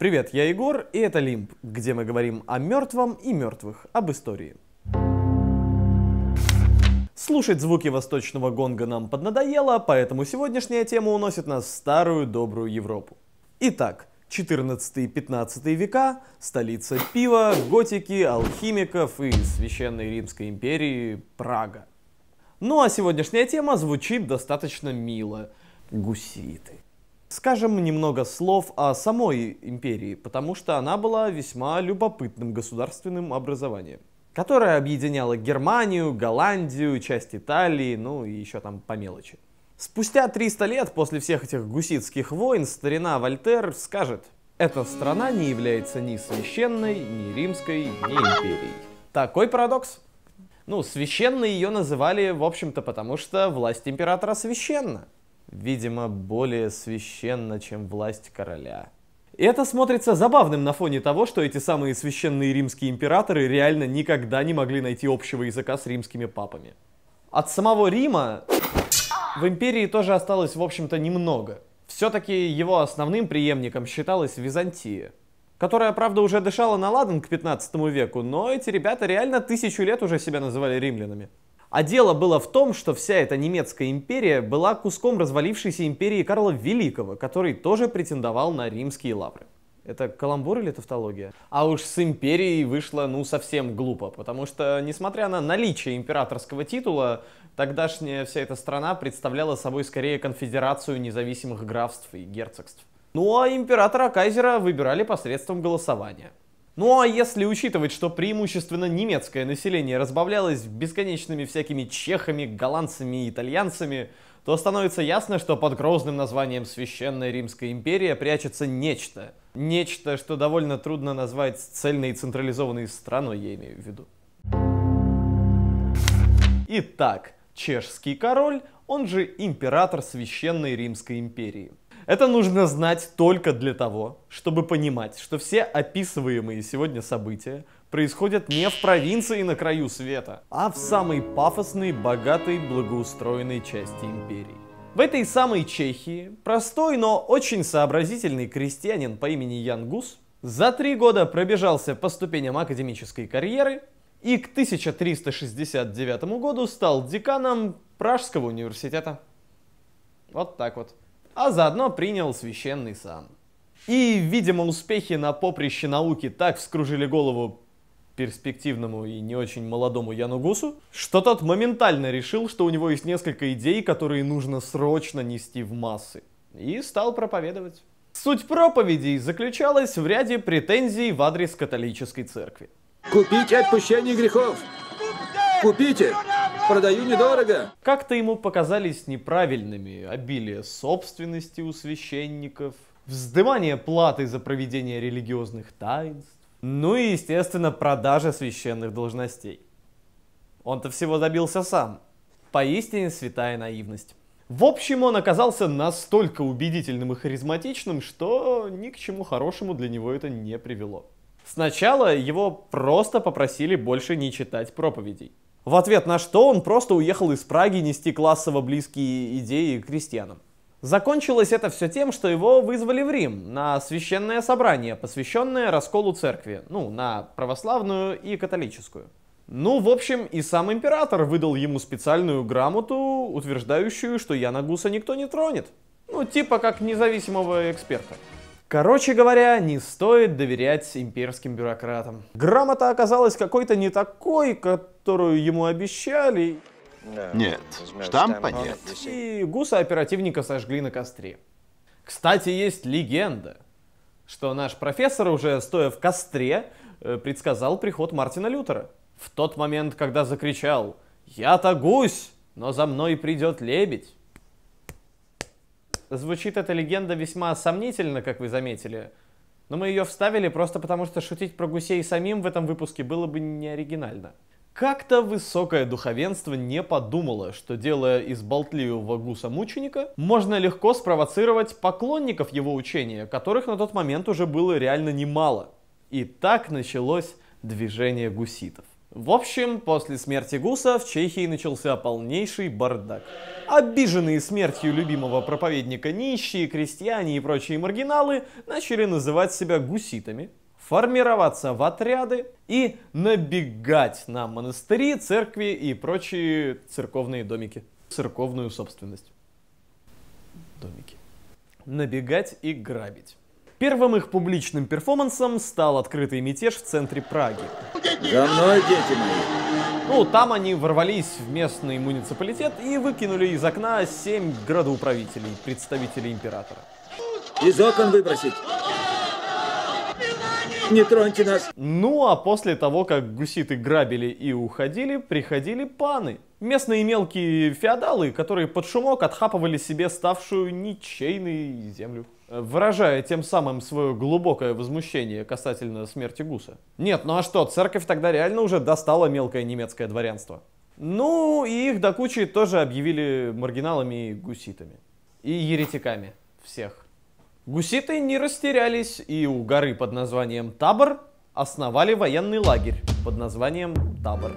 Привет, я Егор, и это Лимб, где мы говорим о мертвом и мертвых, об истории. Слушать звуки восточного гонга нам поднадоело, поэтому сегодняшняя тема уносит нас в старую добрую Европу. Итак, 14-15 века, столица пива, готики, алхимиков и Священной Римской империи Прага. Ну а сегодняшняя тема звучит достаточно мило. Гуситы. Скажем немного слов о самой империи, потому что она была весьма любопытным государственным образованием, которое объединяло Германию, Голландию, часть Италии, ну и еще там по мелочи. Спустя 300 лет после всех этих гуситских войн старина Вольтер скажет, эта страна не является ни священной, ни римской, ни империей. Такой парадокс. Ну, священной ее называли, в общем-то, потому что власть императора священна видимо, более священно, чем власть короля. И это смотрится забавным на фоне того, что эти самые священные римские императоры реально никогда не могли найти общего языка с римскими папами. От самого Рима в империи тоже осталось, в общем-то, немного. Все-таки его основным преемником считалась Византия, которая, правда, уже дышала на ладан к 15 веку, но эти ребята реально тысячу лет уже себя называли римлянами. А дело было в том, что вся эта немецкая империя была куском развалившейся империи Карла Великого, который тоже претендовал на римские лавры. Это каламбур или тавтология? А уж с империей вышло, ну, совсем глупо, потому что, несмотря на наличие императорского титула, тогдашняя вся эта страна представляла собой скорее конфедерацию независимых графств и герцогств. Ну а императора Кайзера выбирали посредством голосования. Ну а если учитывать, что преимущественно немецкое население разбавлялось бесконечными всякими чехами, голландцами и итальянцами, то становится ясно, что под грозным названием Священная Римская империя прячется нечто. Нечто, что довольно трудно назвать цельной и централизованной страной, я имею в виду. Итак, чешский король, он же император Священной Римской империи. Это нужно знать только для того, чтобы понимать, что все описываемые сегодня события происходят не в провинции на краю света, а в самой пафосной, богатой, благоустроенной части империи. В этой самой Чехии простой, но очень сообразительный крестьянин по имени Ян Гус за три года пробежался по ступеням академической карьеры и к 1369 году стал деканом Пражского университета. Вот так вот а заодно принял священный сан. И, видимо, успехи на поприще науки так вскружили голову перспективному и не очень молодому Яну Гусу, что тот моментально решил, что у него есть несколько идей, которые нужно срочно нести в массы. И стал проповедовать. Суть проповедей заключалась в ряде претензий в адрес католической церкви. Купите отпущение грехов! Купите! Продаю недорого. Как-то ему показались неправильными обилие собственности у священников, вздымание платы за проведение религиозных таинств, ну и, естественно, продажа священных должностей. Он-то всего добился сам. Поистине святая наивность. В общем, он оказался настолько убедительным и харизматичным, что ни к чему хорошему для него это не привело. Сначала его просто попросили больше не читать проповедей. В ответ на что он просто уехал из Праги нести классово близкие идеи крестьянам. Закончилось это все тем, что его вызвали в Рим на священное собрание, посвященное расколу церкви, ну, на православную и католическую. Ну, в общем, и сам император выдал ему специальную грамоту, утверждающую, что Яна Гуса никто не тронет. Ну, типа как независимого эксперта. Короче говоря, не стоит доверять имперским бюрократам. Грамота оказалась какой-то не такой, которую ему обещали. Нет, штампа нет. И гуса-оперативника сожгли на костре. Кстати, есть легенда, что наш профессор, уже стоя в костре, э, предсказал приход Мартина Лютера. В тот момент, когда закричал «Я-то гусь, но за мной придет лебедь». Звучит эта легенда весьма сомнительно, как вы заметили. Но мы ее вставили просто потому, что шутить про гусей самим в этом выпуске было бы не оригинально. Как-то высокое духовенство не подумало, что делая из болтливого гуса-мученика, можно легко спровоцировать поклонников его учения, которых на тот момент уже было реально немало. И так началось движение гуситов. В общем, после смерти Гуса в Чехии начался полнейший бардак. Обиженные смертью любимого проповедника нищие, крестьяне и прочие маргиналы начали называть себя гуситами, формироваться в отряды и набегать на монастыри, церкви и прочие церковные домики. Церковную собственность. Домики. Набегать и грабить. Первым их публичным перформансом стал открытый мятеж в центре Праги. За мной, дети мои. Ну, там они ворвались в местный муниципалитет и выкинули из окна семь градоуправителей, представителей императора. Из окон выбросить. Не троньте нас. Ну, а после того, как гуситы грабили и уходили, приходили паны. Местные мелкие феодалы, которые под шумок отхапывали себе ставшую ничейной землю выражая тем самым свое глубокое возмущение касательно смерти Гуса. Нет, ну а что, церковь тогда реально уже достала мелкое немецкое дворянство. Ну, и их до кучи тоже объявили маргиналами и гуситами. И еретиками. Всех. Гуситы не растерялись и у горы под названием Табор основали военный лагерь под названием Табор.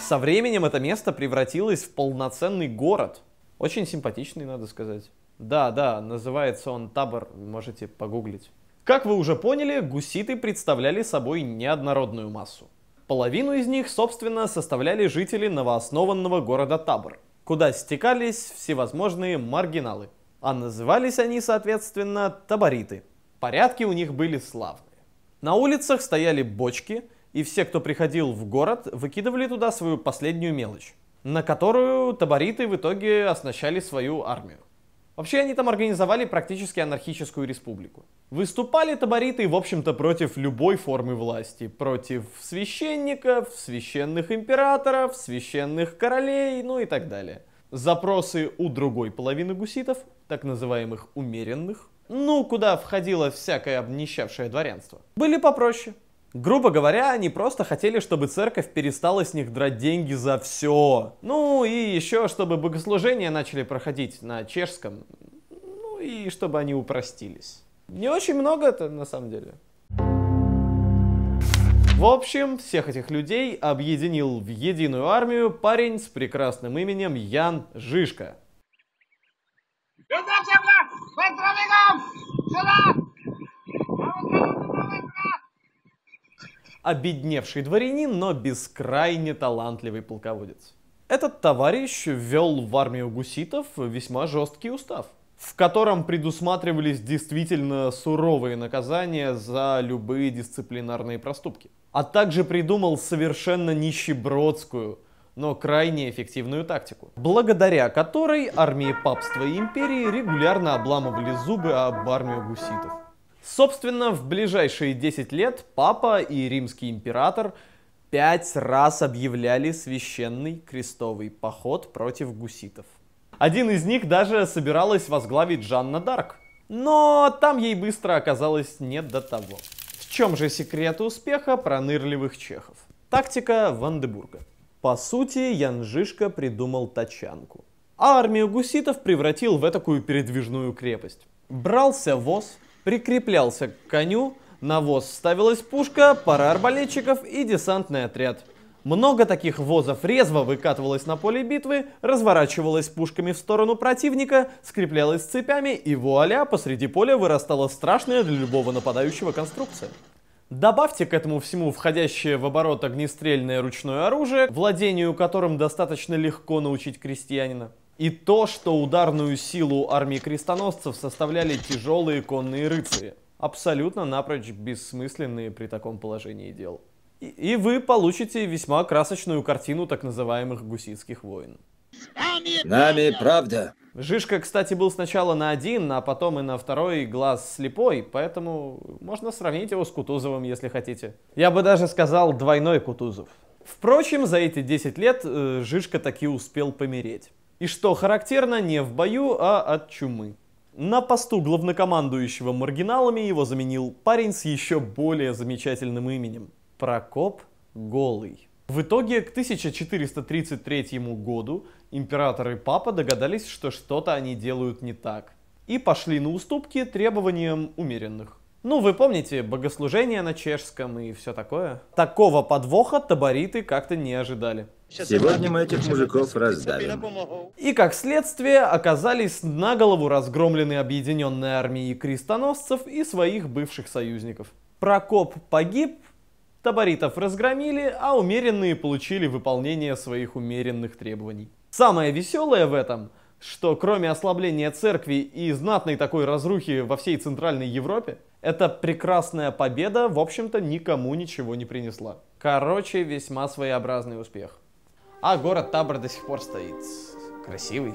Со временем это место превратилось в полноценный город. Очень симпатичный, надо сказать. Да, да, называется он табор, можете погуглить. Как вы уже поняли, гуситы представляли собой неоднородную массу. Половину из них, собственно, составляли жители новооснованного города Табор, куда стекались всевозможные маргиналы. А назывались они, соответственно, табориты. Порядки у них были славные. На улицах стояли бочки, и все, кто приходил в город, выкидывали туда свою последнюю мелочь, на которую табориты в итоге оснащали свою армию. Вообще они там организовали практически анархическую республику. Выступали табориты, в общем-то, против любой формы власти. Против священников, священных императоров, священных королей, ну и так далее. Запросы у другой половины гуситов, так называемых умеренных, ну, куда входило всякое обнищавшее дворянство, были попроще. Грубо говоря, они просто хотели, чтобы церковь перестала с них драть деньги за все. Ну и еще, чтобы богослужения начали проходить на чешском. Ну и чтобы они упростились. Не очень много это на самом деле. В общем, всех этих людей объединил в единую армию парень с прекрасным именем Ян Жишка. Сюда! Обедневший дворянин, но бескрайне талантливый полководец. Этот товарищ ввел в армию гуситов весьма жесткий устав, в котором предусматривались действительно суровые наказания за любые дисциплинарные проступки. А также придумал совершенно нищебродскую, но крайне эффективную тактику, благодаря которой армии папства и империи регулярно обламывали зубы об армию гуситов. Собственно, в ближайшие 10 лет папа и римский император пять раз объявляли священный крестовый поход против гуситов. Один из них даже собиралась возглавить Жанна Дарк. Но там ей быстро оказалось не до того. В чем же секрет успеха пронырливых чехов? Тактика Вандебурга. По сути, Ян Жишка придумал тачанку. А армию гуситов превратил в такую передвижную крепость. Брался воз, прикреплялся к коню, на воз ставилась пушка, пара арбалетчиков и десантный отряд. Много таких возов резво выкатывалось на поле битвы, разворачивалось пушками в сторону противника, скреплялось цепями и вуаля, посреди поля вырастала страшная для любого нападающего конструкция. Добавьте к этому всему входящее в оборот огнестрельное ручное оружие, владению которым достаточно легко научить крестьянина. И то, что ударную силу армии крестоносцев составляли тяжелые конные рыцари, абсолютно напрочь бессмысленные при таком положении дел. И, и вы получите весьма красочную картину так называемых гуситских войн. Нами правда. Жишка, кстати, был сначала на один, а потом и на второй глаз слепой, поэтому можно сравнить его с Кутузовым, если хотите. Я бы даже сказал двойной Кутузов. Впрочем, за эти 10 лет э, Жишка таки успел помереть. И что характерно, не в бою, а от чумы. На посту главнокомандующего маргиналами его заменил парень с еще более замечательным именем – Прокоп Голый. В итоге к 1433 году император и папа догадались, что что-то они делают не так. И пошли на уступки требованиям умеренных. Ну, вы помните, богослужение на чешском и все такое. Такого подвоха табориты как-то не ожидали. Сегодня мы этих мужиков раздавим. И как следствие оказались на голову разгромлены объединенной армией крестоносцев и своих бывших союзников. Прокоп погиб, таборитов разгромили, а умеренные получили выполнение своих умеренных требований. Самое веселое в этом, что кроме ослабления церкви и знатной такой разрухи во всей Центральной Европе, эта прекрасная победа, в общем-то, никому ничего не принесла. Короче, весьма своеобразный успех. А город Табор до сих пор стоит. Красивый.